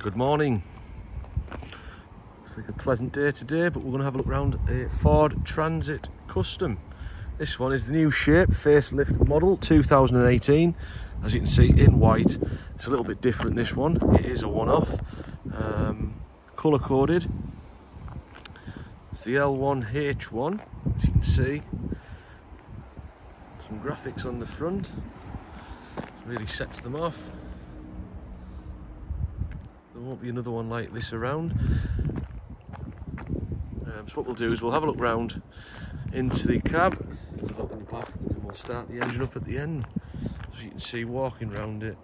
Good morning. It's like a pleasant day today, but we're going to have a look around a Ford Transit Custom. This one is the new shape, facelift model 2018. As you can see in white, it's a little bit different this one. It is a one-off, um, colour coded. It's the L1H1, as you can see. Some graphics on the front, really sets them off. There won't be another one like this around. Um, so what we'll do is we'll have a look round into the cab, look in the back, and we'll start the engine up at the end. As you can see, walking round it,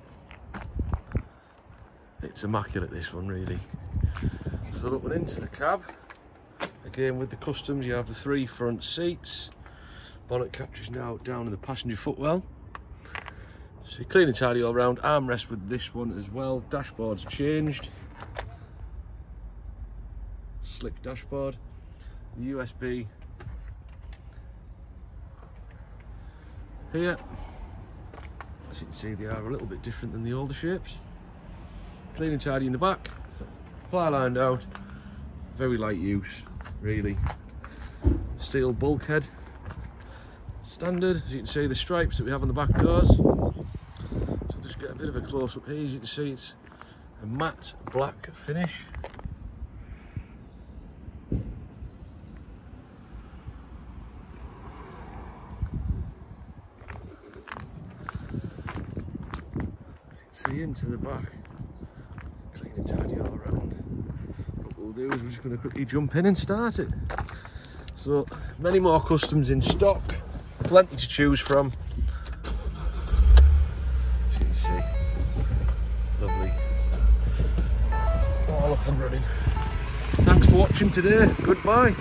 it's immaculate this one really. So looking into the cab, again with the customs, you have the three front seats. Bonnet captures now down in the passenger footwell. So clean and tidy all round. Armrest with this one as well. Dashboard's changed. Slick dashboard. The USB here. As you can see, they are a little bit different than the older shapes. Clean and tidy in the back. Ply lined out. Very light use, really. Steel bulkhead. Standard, as you can see, the stripes that we have on the back doors just get a bit of a close up here. As you can see, it's a matte black finish. see into the back, clean and tidy all around. What we'll do is we're just going to quickly jump in and start it. So many more customs in stock, plenty to choose from. Lovely. All up and running. Thanks for watching today. Goodbye.